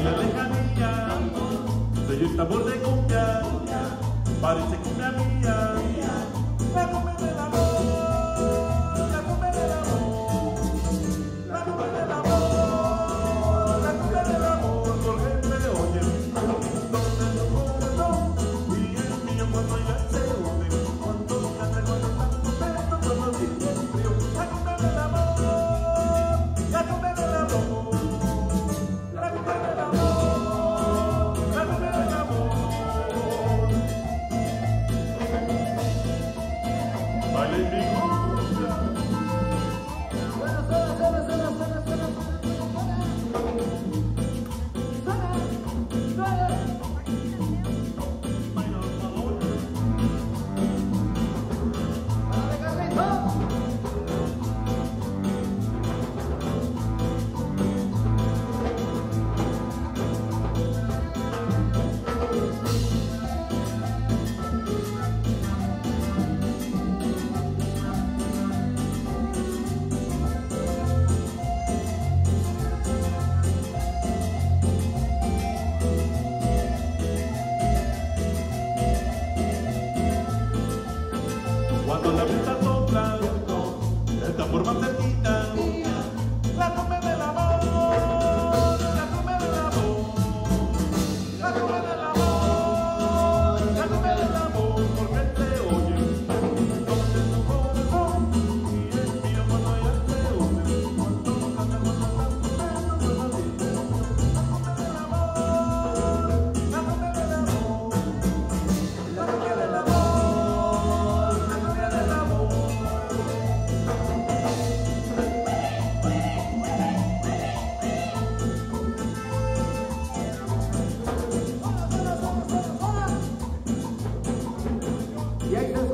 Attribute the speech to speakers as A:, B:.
A: en la lejanía soy un tambor de cumbia, parece cumbia mía, la cumbia Hallelujah. toda la vida.
B: Diego.